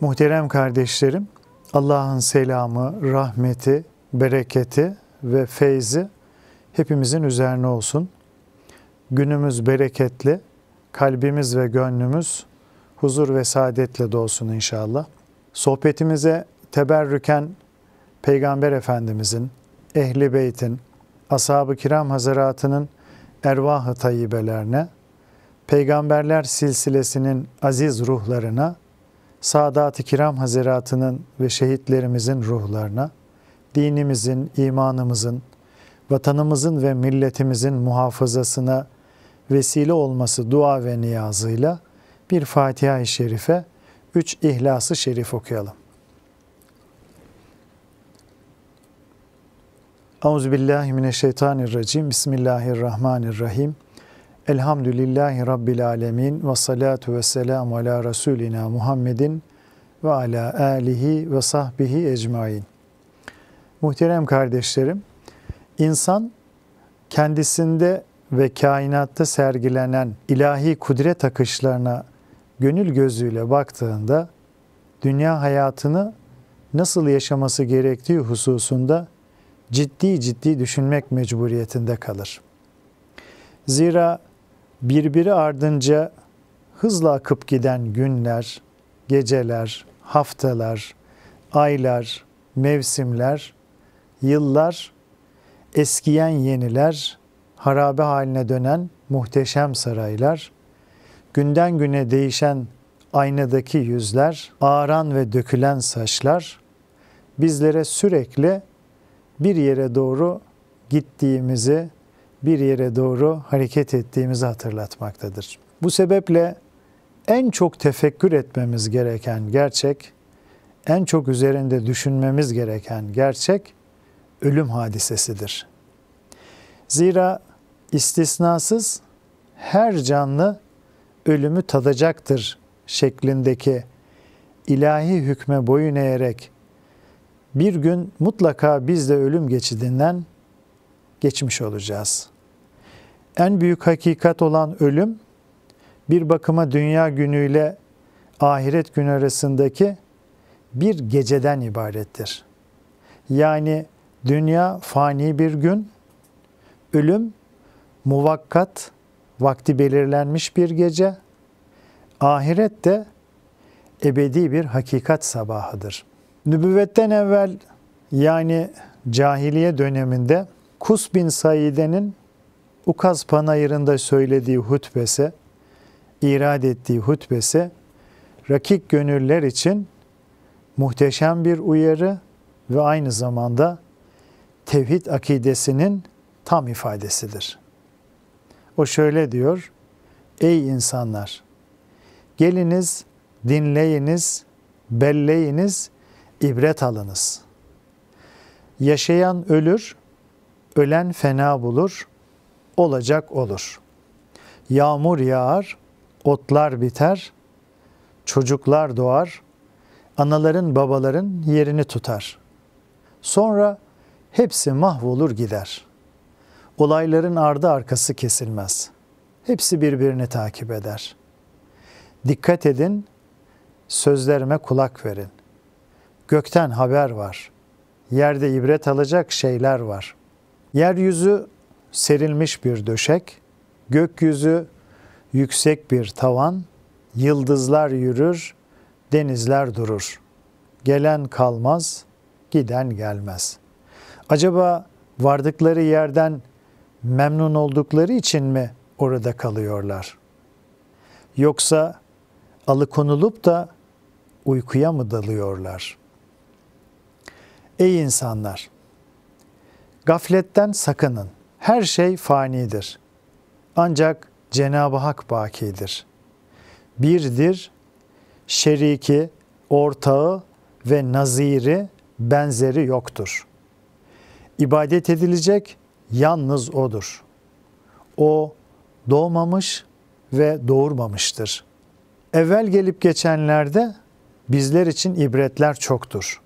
Muhterem kardeşlerim, Allah'ın selamı, rahmeti, bereketi ve feyzi hepimizin üzerine olsun. Günümüz bereketli, kalbimiz ve gönlümüz huzur ve saadetle dolsun inşallah. Sohbetimize teberrüken Peygamber Efendimizin, Ehli Beyt'in, Ashab-ı Kiram Hazaratı'nın ervah-ı tayyibelerine, Peygamberler silsilesinin aziz ruhlarına, Sadat-ı Kiram Hazaratı'nın ve şehitlerimizin ruhlarına, dinimizin, imanımızın, vatanımızın ve milletimizin muhafazasına vesile olması dua ve niyazıyla bir Fatiha-i Şerife, üç İhlas-ı Şerif okuyalım. Euzubillahimineşşeytanirracim. Bismillahirrahmanirrahim. Elhamdülillahi Rabbil alemin ve salatu ve selamu ala Resulina Muhammedin ve ala alihi ve sahbihi ecmain. Muhterem kardeşlerim, insan kendisinde ve kainatta sergilenen ilahi kudret akışlarına gönül gözüyle baktığında dünya hayatını nasıl yaşaması gerektiği hususunda ciddi ciddi düşünmek mecburiyetinde kalır. Zira birbiri ardınca hızla akıp giden günler, geceler, haftalar, aylar, mevsimler, yıllar, eskiyen yeniler, harabe haline dönen muhteşem saraylar, günden güne değişen aynadaki yüzler, ağaran ve dökülen saçlar bizlere sürekli bir yere doğru gittiğimizi, bir yere doğru hareket ettiğimizi hatırlatmaktadır. Bu sebeple en çok tefekkür etmemiz gereken gerçek, en çok üzerinde düşünmemiz gereken gerçek ölüm hadisesidir. Zira istisnasız her canlı ölümü tadacaktır şeklindeki ilahi hükme boyun eğerek bir gün mutlaka biz de ölüm geçidinden geçmiş olacağız. En büyük hakikat olan ölüm bir bakıma dünya günüyle ahiret günü arasındaki bir geceden ibarettir. Yani dünya fani bir gün, ölüm muvakkat, vakti belirlenmiş bir gece, ahiret de ebedi bir hakikat sabahıdır. Nübüvvetten evvel yani cahiliye döneminde Kus bin Said'e'nin Ukaz Panayırı'nda söylediği hutbesi, irad ettiği hutbesi, rakik gönüller için muhteşem bir uyarı ve aynı zamanda tevhid akidesinin tam ifadesidir. O şöyle diyor, Ey insanlar! Geliniz, dinleyiniz, belleyiniz, ibret alınız. Yaşayan ölür, ölen fena bulur, olacak olur. Yağmur yağar, otlar biter, çocuklar doğar, anaların babaların yerini tutar. Sonra hepsi mahvolur gider. Olayların ardı arkası kesilmez. Hepsi birbirini takip eder. Dikkat edin, sözlerime kulak verin. Gökten haber var. Yerde ibret alacak şeyler var. Yeryüzü serilmiş bir döşek, gökyüzü yüksek bir tavan, yıldızlar yürür, denizler durur. Gelen kalmaz, giden gelmez. Acaba vardıkları yerden memnun oldukları için mi orada kalıyorlar? Yoksa alıkonulup da uykuya mı dalıyorlar? Ey insanlar! Gafletten sakının. Her şey fanidir. Ancak Cenab-ı Hak bakidir. Birdir, şeriki, ortağı ve naziri, benzeri yoktur. İbadet edilecek yalnız O'dur. O doğmamış ve doğurmamıştır. Evvel gelip geçenlerde bizler için ibretler çoktur.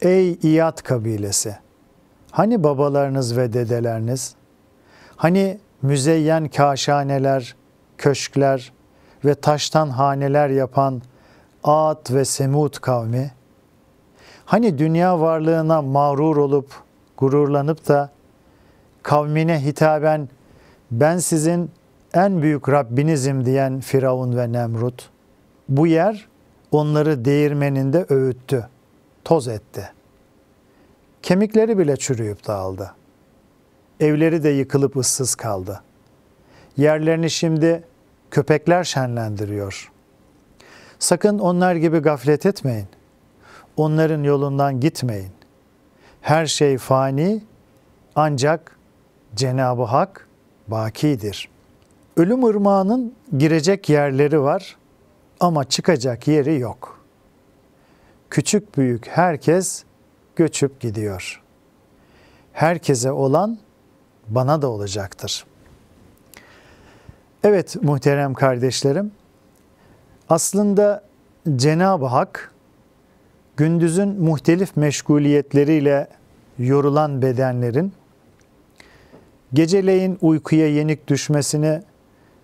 Ey İyad kabilesi! Hani babalarınız ve dedeleriniz? Hani müzeyyen kaşaneler, köşkler ve taştan haneler yapan Ad ve Semud kavmi, hani dünya varlığına mağrur olup gururlanıp da kavmine hitaben ben sizin en büyük Rabbinizim diyen Firavun ve Nemrut, bu yer onları değirmeninde öğüttü, toz etti. Kemikleri bile çürüyüp dağıldı. Evleri de yıkılıp ıssız kaldı. Yerlerini şimdi köpekler şenlendiriyor. Sakın onlar gibi gaflet etmeyin. Onların yolundan gitmeyin. Her şey fani ancak Cenab-ı Hak bakidir. Ölüm ırmağının girecek yerleri var ama çıkacak yeri yok. Küçük büyük herkes göçüp gidiyor. Herkese olan bana da olacaktır. Evet muhterem kardeşlerim, aslında Cenab-ı Hak gündüzün muhtelif meşguliyetleriyle yorulan bedenlerin geceleyin uykuya yenik düşmesini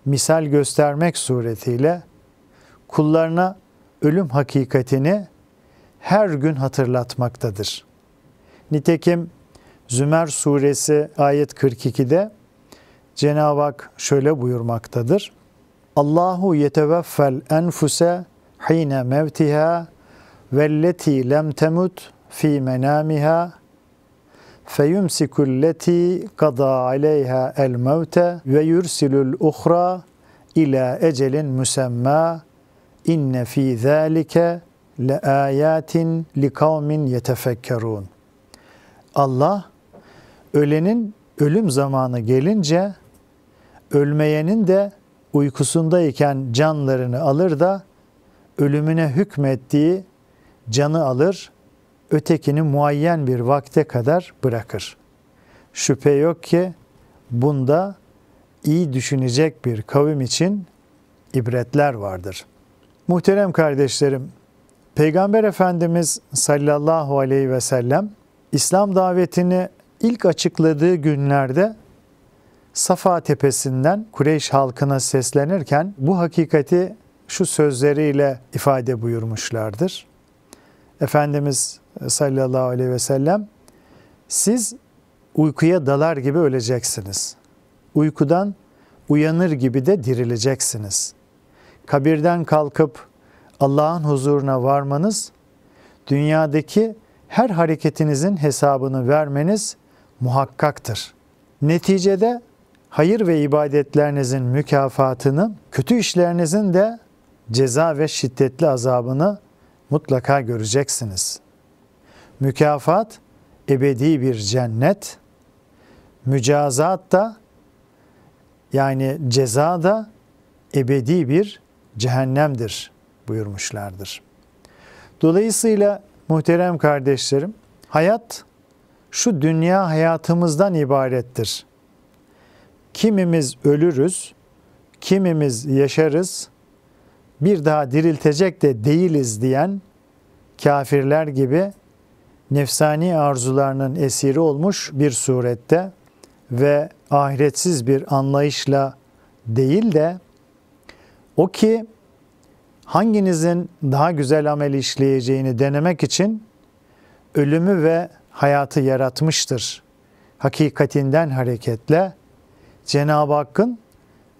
misal göstermek suretiyle kullarına ölüm hakikatini her gün hatırlatmaktadır. Nitekim Zümer suresi ayet 42'de Cenab-ı Hak şöyle buyurmaktadır. Allahu yeteveffel enfuse hine mevtiha velleti lem temut fi menamiha feyumsikulleti kada aleyha el mevte ve yursilul uhra ila ecelin müsemma inne fi zalike le ayatin li kavmin yetefekkerun. Allah ölenin ölüm zamanı gelince ölmeyenin de uykusundayken canlarını alır da ölümüne hükmettiği canı alır, ötekini muayyen bir vakte kadar bırakır. Şüphe yok ki bunda iyi düşünecek bir kavim için ibretler vardır. Muhterem kardeşlerim, Peygamber Efendimiz sallallahu aleyhi ve sellem İslam davetini ilk açıkladığı günlerde Safa tepesinden Kureyş halkına seslenirken bu hakikati şu sözleriyle ifade buyurmuşlardır. Efendimiz sallallahu aleyhi ve sellem siz uykuya dalar gibi öleceksiniz. Uykudan uyanır gibi de dirileceksiniz. Kabirden kalkıp Allah'ın huzuruna varmanız, dünyadaki her hareketinizin hesabını vermeniz muhakkaktır. Neticede hayır ve ibadetlerinizin mükafatını, kötü işlerinizin de ceza ve şiddetli azabını mutlaka göreceksiniz. Mükafat ebedi bir cennet, mücazat da yani ceza da ebedi bir cehennemdir buyurmuşlardır. Dolayısıyla muhterem kardeşlerim, hayat şu dünya hayatımızdan ibarettir. Kimimiz ölürüz, kimimiz yaşarız, bir daha diriltecek de değiliz diyen kafirler gibi nefsani arzularının esiri olmuş bir surette ve ahiretsiz bir anlayışla değil de o ki hanginizin daha güzel amel işleyeceğini denemek için ölümü ve hayatı yaratmıştır. Hakikatinden hareketle Cenab-ı Hakk'ın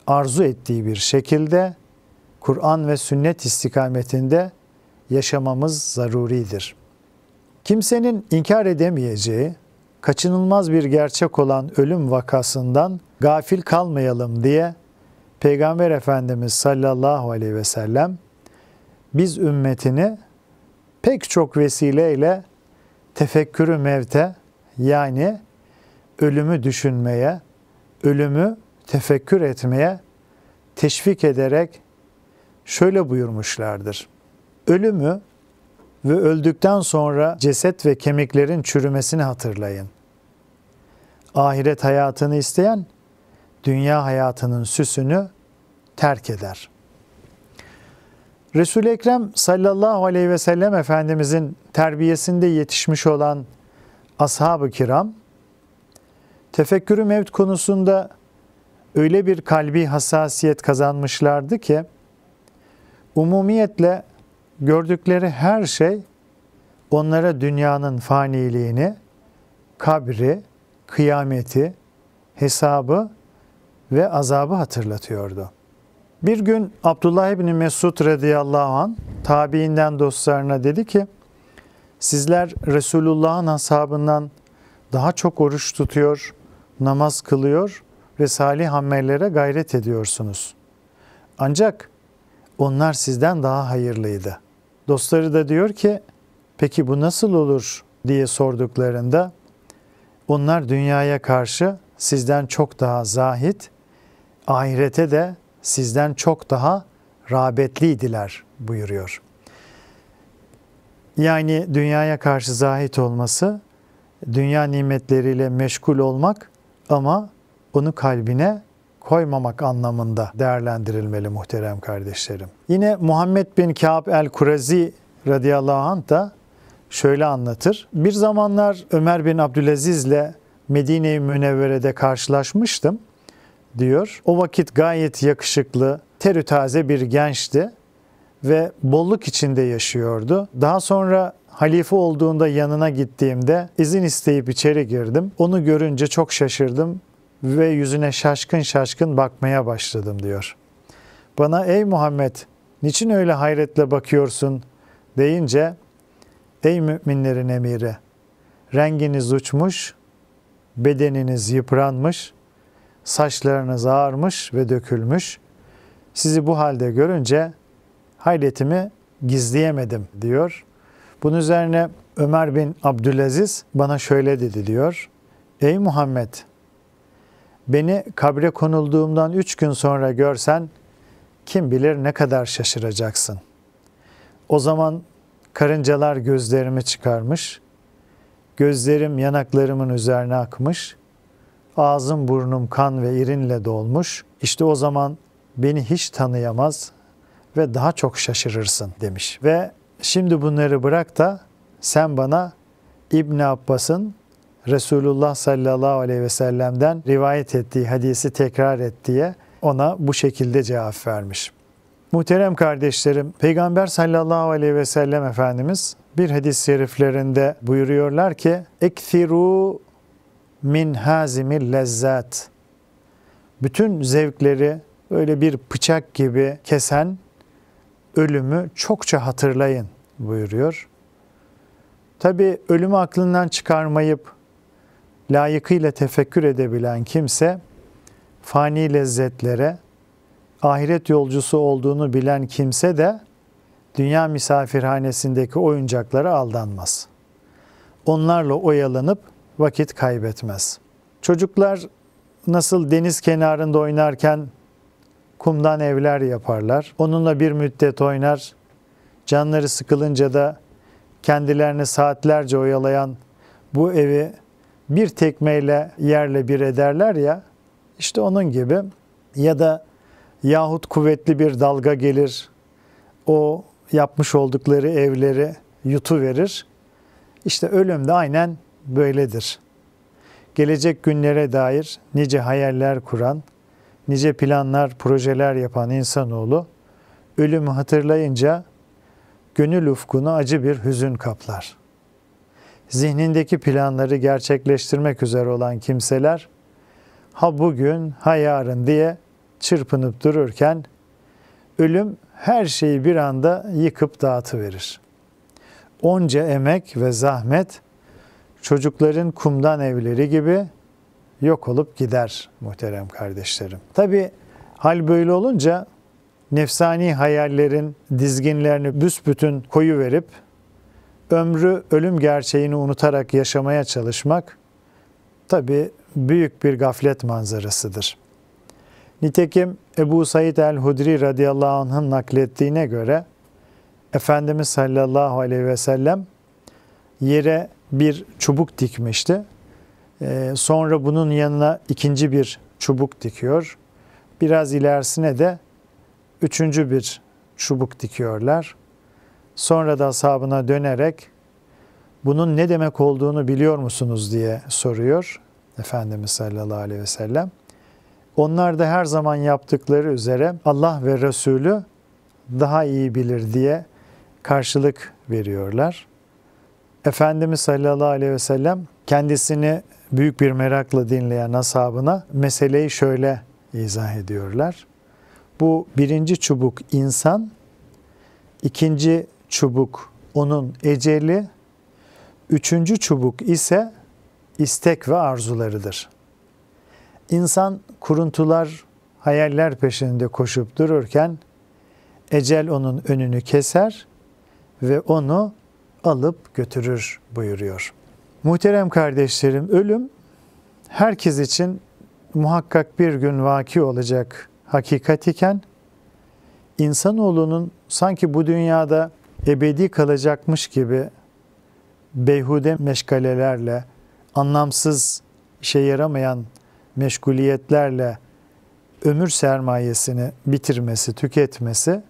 arzu ettiği bir şekilde Kur'an ve sünnet istikametinde yaşamamız zaruridir. Kimsenin inkar edemeyeceği, kaçınılmaz bir gerçek olan ölüm vakasından gafil kalmayalım diye Peygamber Efendimiz sallallahu aleyhi ve sellem biz ümmetini pek çok vesileyle tefekkürü mevte yani ölümü düşünmeye, ölümü tefekkür etmeye teşvik ederek şöyle buyurmuşlardır. Ölümü ve öldükten sonra ceset ve kemiklerin çürümesini hatırlayın. Ahiret hayatını isteyen dünya hayatının süsünü terk eder. Resul-i Ekrem sallallahu aleyhi ve sellem Efendimizin terbiyesinde yetişmiş olan ashab-ı kiram, tefekkürü mevt konusunda öyle bir kalbi hassasiyet kazanmışlardı ki, umumiyetle gördükleri her şey onlara dünyanın faniliğini, kabri, kıyameti, hesabı ve azabı hatırlatıyordu. Bir gün Abdullah İbni Mesud radıyallahu an tabiinden dostlarına dedi ki, sizler Resulullah'ın ashabından daha çok oruç tutuyor, namaz kılıyor ve salih amellere gayret ediyorsunuz. Ancak onlar sizden daha hayırlıydı. Dostları da diyor ki, peki bu nasıl olur diye sorduklarında, onlar dünyaya karşı sizden çok daha zahit, ahirete de sizden çok daha rağbetliydiler buyuruyor. Yani dünyaya karşı zahit olması, dünya nimetleriyle meşgul olmak ama onu kalbine koymamak anlamında değerlendirilmeli muhterem kardeşlerim. Yine Muhammed bin Kâb el-Kurezi radıyallahu anh da şöyle anlatır. Bir zamanlar Ömer bin Abdülaziz ile Medine-i Münevvere'de karşılaşmıştım diyor. O vakit gayet yakışıklı, terü taze bir gençti ve bolluk içinde yaşıyordu. Daha sonra halife olduğunda yanına gittiğimde izin isteyip içeri girdim. Onu görünce çok şaşırdım ve yüzüne şaşkın şaşkın bakmaya başladım diyor. Bana ey Muhammed niçin öyle hayretle bakıyorsun deyince ey müminlerin emiri renginiz uçmuş, bedeniniz yıpranmış, saçlarınız ağarmış ve dökülmüş. Sizi bu halde görünce hayretimi gizleyemedim diyor. Bunun üzerine Ömer bin Abdülaziz bana şöyle dedi diyor. Ey Muhammed beni kabre konulduğumdan üç gün sonra görsen kim bilir ne kadar şaşıracaksın. O zaman karıncalar gözlerimi çıkarmış, gözlerim yanaklarımın üzerine akmış, ağzım burnum kan ve irinle dolmuş. İşte o zaman beni hiç tanıyamaz ve daha çok şaşırırsın demiş. Ve şimdi bunları bırak da sen bana İbn Abbas'ın Resulullah sallallahu aleyhi ve sellem'den rivayet ettiği hadisi tekrar et diye ona bu şekilde cevap vermiş. Muhterem kardeşlerim, Peygamber sallallahu aleyhi ve sellem Efendimiz bir hadis-i şeriflerinde buyuruyorlar ki Ekthiru min hazimil lezzat bütün zevkleri öyle bir bıçak gibi kesen ölümü çokça hatırlayın buyuruyor. Tabi ölümü aklından çıkarmayıp layıkıyla tefekkür edebilen kimse fani lezzetlere, ahiret yolcusu olduğunu bilen kimse de dünya misafirhanesindeki oyuncaklara aldanmaz. Onlarla oyalanıp vakit kaybetmez. Çocuklar nasıl deniz kenarında oynarken kumdan evler yaparlar. Onunla bir müddet oynar. Canları sıkılınca da kendilerini saatlerce oyalayan bu evi bir tekmeyle yerle bir ederler ya, işte onun gibi ya da yahut kuvvetli bir dalga gelir, o yapmış oldukları evleri yutu verir. İşte ölüm de aynen böyledir. Gelecek günlere dair nice hayaller kuran, nice planlar, projeler yapan insanoğlu ölümü hatırlayınca gönül ufkunu acı bir hüzün kaplar. Zihnindeki planları gerçekleştirmek üzere olan kimseler ha bugün ha yarın diye çırpınıp dururken ölüm her şeyi bir anda yıkıp dağıtıverir. Onca emek ve zahmet çocukların kumdan evleri gibi yok olup gider muhterem kardeşlerim. Tabi hal böyle olunca nefsani hayallerin dizginlerini büsbütün koyu verip ömrü ölüm gerçeğini unutarak yaşamaya çalışmak tabi büyük bir gaflet manzarasıdır. Nitekim Ebu Said el-Hudri radıyallahu anh'ın naklettiğine göre Efendimiz sallallahu aleyhi ve sellem yere bir çubuk dikmişti. Ee, sonra bunun yanına ikinci bir çubuk dikiyor. Biraz ilerisine de üçüncü bir çubuk dikiyorlar. Sonra da ashabına dönerek bunun ne demek olduğunu biliyor musunuz diye soruyor Efendimiz sallallahu aleyhi ve sellem. Onlar da her zaman yaptıkları üzere Allah ve Resulü daha iyi bilir diye karşılık veriyorlar. Efendimiz sallallahu aleyhi ve sellem kendisini büyük bir merakla dinleyen ashabına meseleyi şöyle izah ediyorlar. Bu birinci çubuk insan, ikinci çubuk onun eceli, üçüncü çubuk ise istek ve arzularıdır. İnsan kuruntular, hayaller peşinde koşup dururken ecel onun önünü keser ve onu alıp götürür buyuruyor. Muhterem kardeşlerim, ölüm herkes için muhakkak bir gün vaki olacak hakikat iken insanoğlunun sanki bu dünyada ebedi kalacakmış gibi beyhude meşgalelerle, anlamsız işe yaramayan meşguliyetlerle ömür sermayesini bitirmesi, tüketmesi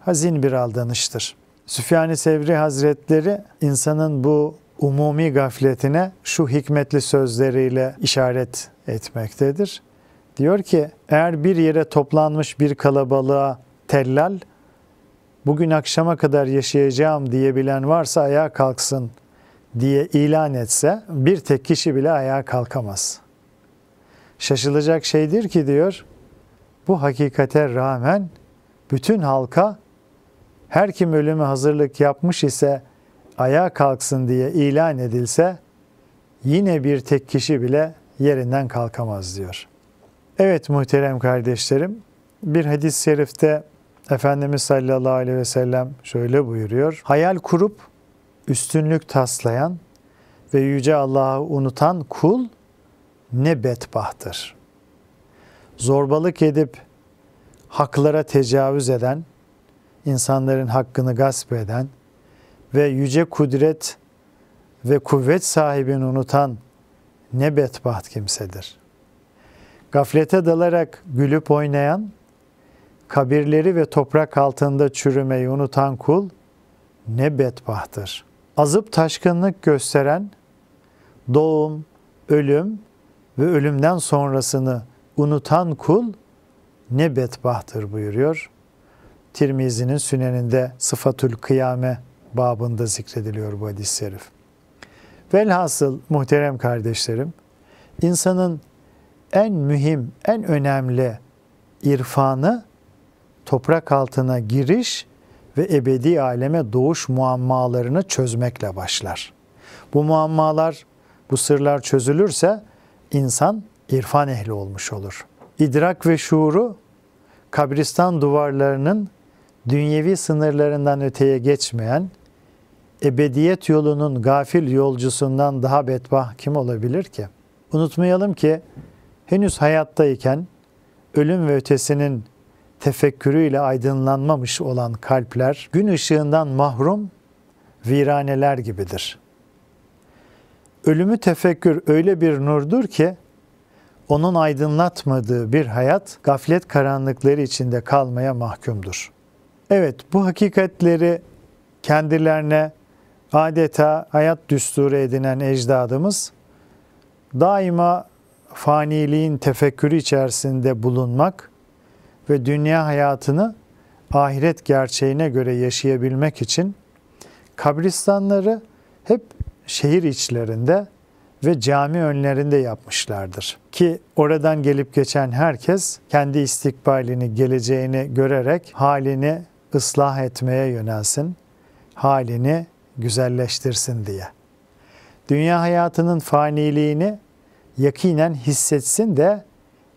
hazin bir aldanıştır. Süfyan-ı Sevri Hazretleri insanın bu umumi gafletine şu hikmetli sözleriyle işaret etmektedir. Diyor ki eğer bir yere toplanmış bir kalabalığa tellal bugün akşama kadar yaşayacağım diyebilen varsa ayağa kalksın diye ilan etse bir tek kişi bile ayağa kalkamaz. Şaşılacak şeydir ki diyor bu hakikate rağmen bütün halka her kim ölüme hazırlık yapmış ise ayağa kalksın diye ilan edilse yine bir tek kişi bile yerinden kalkamaz diyor. Evet muhterem kardeşlerim bir hadis-i şerifte Efendimiz sallallahu aleyhi ve sellem şöyle buyuruyor. Hayal kurup üstünlük taslayan ve yüce Allah'ı unutan kul ne bedbahtır. Zorbalık edip haklara tecavüz eden, insanların hakkını gasp eden ve yüce kudret ve kuvvet sahibini unutan ne bedbaht kimsedir. Gaflete dalarak gülüp oynayan, kabirleri ve toprak altında çürümeyi unutan kul ne bedbahtır. Azıp taşkınlık gösteren, doğum, ölüm ve ölümden sonrasını unutan kul ne bedbahtır buyuruyor. Tirmizi'nin süneninde sıfatül kıyame babında zikrediliyor bu hadis-i şerif. Velhasıl muhterem kardeşlerim, insanın en mühim, en önemli irfanı toprak altına giriş ve ebedi aleme doğuş muammalarını çözmekle başlar. Bu muammalar, bu sırlar çözülürse insan irfan ehli olmuş olur. İdrak ve şuuru kabristan duvarlarının dünyevi sınırlarından öteye geçmeyen, ebediyet yolunun gafil yolcusundan daha bedbah kim olabilir ki? Unutmayalım ki henüz hayattayken ölüm ve ötesinin tefekkürüyle aydınlanmamış olan kalpler gün ışığından mahrum viraneler gibidir. Ölümü tefekkür öyle bir nurdur ki onun aydınlatmadığı bir hayat gaflet karanlıkları içinde kalmaya mahkumdur. Evet bu hakikatleri kendilerine adeta hayat düsturu edinen ecdadımız daima faniliğin tefekkürü içerisinde bulunmak ve dünya hayatını ahiret gerçeğine göre yaşayabilmek için kabristanları hep şehir içlerinde ve cami önlerinde yapmışlardır. Ki oradan gelip geçen herkes kendi istikbalini, geleceğini görerek halini ıslah etmeye yönelsin, halini güzelleştirsin diye. Dünya hayatının faniliğini yakinen hissetsin de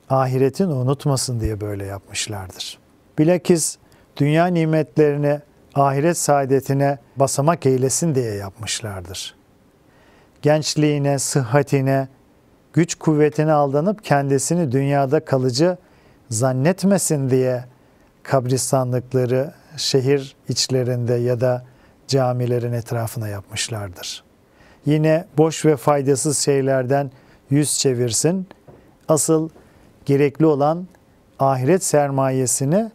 ahiretini unutmasın diye böyle yapmışlardır. Bilakis dünya nimetlerini ahiret saadetine basamak eylesin diye yapmışlardır. Gençliğine, sıhhatine, güç kuvvetine aldanıp kendisini dünyada kalıcı zannetmesin diye kabristanlıkları şehir içlerinde ya da camilerin etrafına yapmışlardır. Yine boş ve faydasız şeylerden yüz çevirsin. Asıl gerekli olan ahiret sermayesini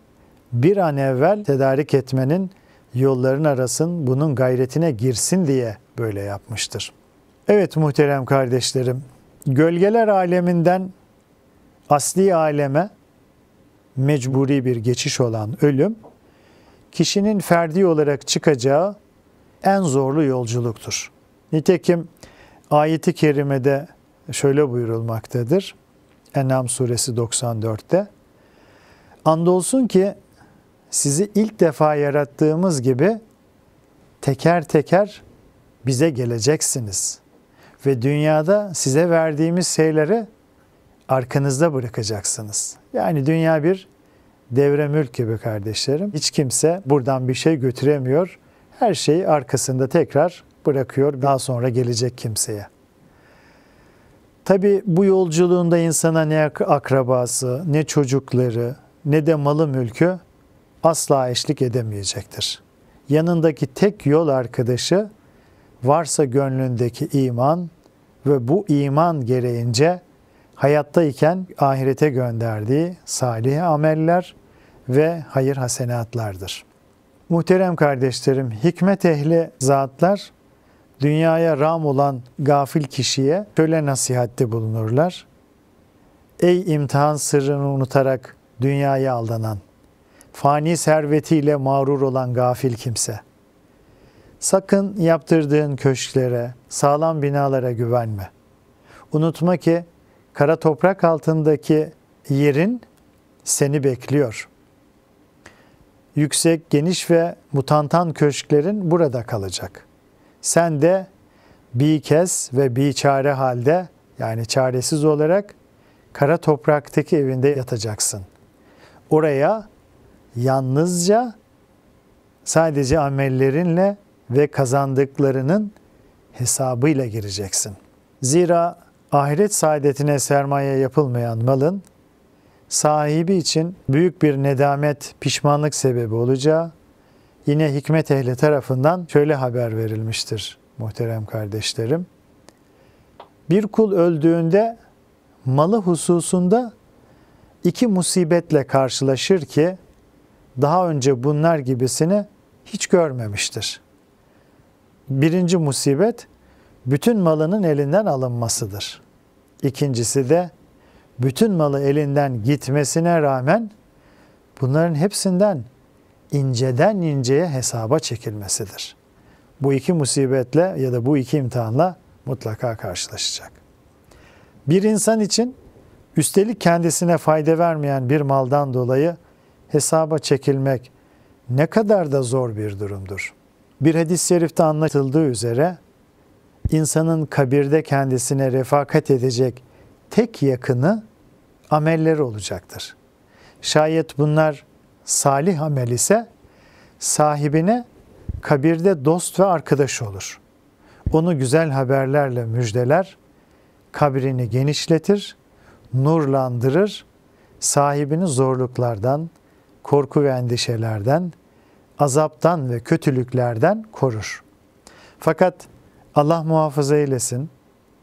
bir an evvel tedarik etmenin yolların arasın, bunun gayretine girsin diye böyle yapmıştır. Evet muhterem kardeşlerim, gölgeler aleminden asli aleme mecburi bir geçiş olan ölüm, kişinin ferdi olarak çıkacağı en zorlu yolculuktur. Nitekim ayeti kerimede şöyle buyurulmaktadır. En'am suresi 94'te. Andolsun ki sizi ilk defa yarattığımız gibi teker teker bize geleceksiniz. Ve dünyada size verdiğimiz şeyleri arkanızda bırakacaksınız. Yani dünya bir devre mülk gibi kardeşlerim. Hiç kimse buradan bir şey götüremiyor. Her şeyi arkasında tekrar bırakıyor daha sonra gelecek kimseye. Tabi bu yolculuğunda insana ne akrabası, ne çocukları, ne de malı mülkü asla eşlik edemeyecektir. Yanındaki tek yol arkadaşı varsa gönlündeki iman ve bu iman gereğince hayattayken ahirete gönderdiği salih ameller ve hayır hasenatlardır. Muhterem kardeşlerim, hikmet ehli zatlar dünyaya ram olan gafil kişiye şöyle nasihatte bulunurlar. Ey imtihan sırrını unutarak dünyaya aldanan, fani servetiyle mağrur olan gafil kimse. Sakın yaptırdığın köşklere, sağlam binalara güvenme. Unutma ki kara toprak altındaki yerin seni bekliyor. Yüksek, geniş ve mutantan köşklerin burada kalacak. Sen de bir kez ve bir çare halde yani çaresiz olarak kara topraktaki evinde yatacaksın. Oraya yalnızca sadece amellerinle ve kazandıklarının hesabıyla gireceksin. Zira ahiret saadetine sermaye yapılmayan malın sahibi için büyük bir nedamet, pişmanlık sebebi olacağı yine hikmet ehli tarafından şöyle haber verilmiştir muhterem kardeşlerim. Bir kul öldüğünde malı hususunda iki musibetle karşılaşır ki daha önce bunlar gibisini hiç görmemiştir. Birinci musibet bütün malının elinden alınmasıdır. İkincisi de bütün malı elinden gitmesine rağmen bunların hepsinden inceden inceye hesaba çekilmesidir. Bu iki musibetle ya da bu iki imtihanla mutlaka karşılaşacak. Bir insan için üstelik kendisine fayda vermeyen bir maldan dolayı hesaba çekilmek ne kadar da zor bir durumdur. Bir hadis-i şerifte anlatıldığı üzere insanın kabirde kendisine refakat edecek tek yakını amelleri olacaktır. Şayet bunlar salih amel ise sahibine kabirde dost ve arkadaş olur. Onu güzel haberlerle müjdeler, kabrini genişletir, nurlandırır, sahibini zorluklardan, korku ve endişelerden, azaptan ve kötülüklerden korur. Fakat Allah muhafaza eylesin,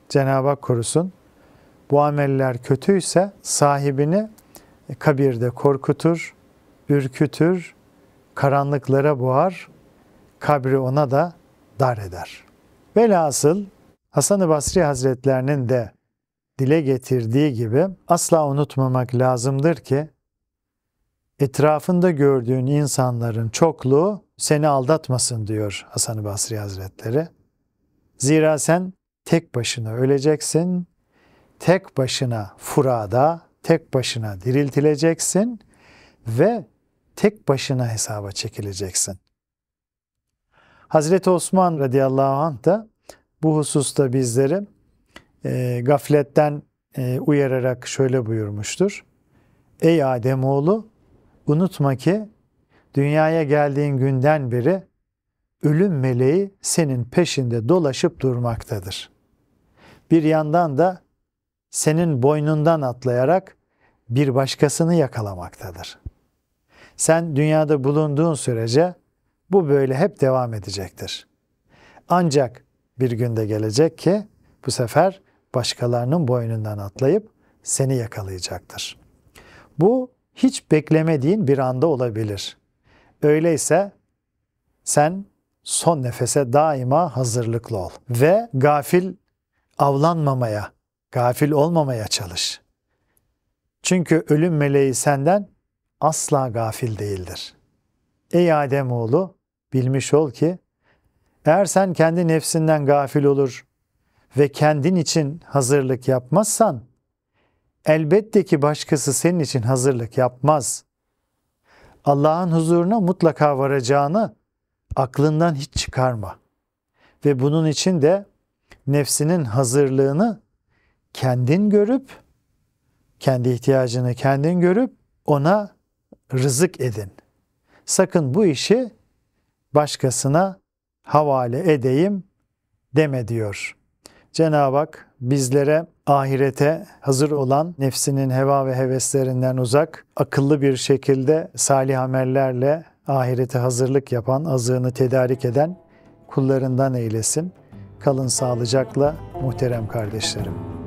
Cenab-ı Hak korusun. Bu ameller kötüyse sahibini kabirde korkutur, ürkütür, karanlıklara boğar, kabri ona da dar eder. Velhasıl Hasan-ı Basri Hazretlerinin de dile getirdiği gibi asla unutmamak lazımdır ki etrafında gördüğün insanların çokluğu seni aldatmasın diyor Hasan-ı Basri Hazretleri. Zira sen tek başına öleceksin, tek başına furada, tek başına diriltileceksin ve tek başına hesaba çekileceksin. Hazreti Osman radıyallahu anh da bu hususta bizleri e, gafletten e, uyararak şöyle buyurmuştur. Ey Ademoğlu unutma ki dünyaya geldiğin günden beri ölüm meleği senin peşinde dolaşıp durmaktadır. Bir yandan da senin boynundan atlayarak bir başkasını yakalamaktadır. Sen dünyada bulunduğun sürece bu böyle hep devam edecektir. Ancak bir günde gelecek ki bu sefer başkalarının boynundan atlayıp seni yakalayacaktır. Bu hiç beklemediğin bir anda olabilir. Öyleyse sen son nefese daima hazırlıklı ol ve gafil avlanmamaya, gafil olmamaya çalış. Çünkü ölüm meleği senden asla gafil değildir. Ey Ademoğlu bilmiş ol ki eğer sen kendi nefsinden gafil olur ve kendin için hazırlık yapmazsan elbette ki başkası senin için hazırlık yapmaz. Allah'ın huzuruna mutlaka varacağını aklından hiç çıkarma. Ve bunun için de nefsinin hazırlığını kendin görüp, kendi ihtiyacını kendin görüp ona rızık edin. Sakın bu işi başkasına havale edeyim deme diyor. Cenab-ı Hak bizlere ahirete hazır olan nefsinin heva ve heveslerinden uzak, akıllı bir şekilde salih amellerle ahirete hazırlık yapan, azığını tedarik eden kullarından eylesin. Kalın sağlıcakla muhterem kardeşlerim.